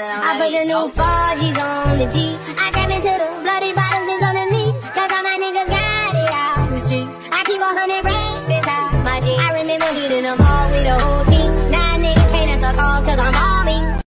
I put the new Forgi's on the G. I tap into the bloody bottles is on the knee. Cause all my niggas got it out the streets. I keep a hundred racks inside my jeans. I remember hitting them all with a whole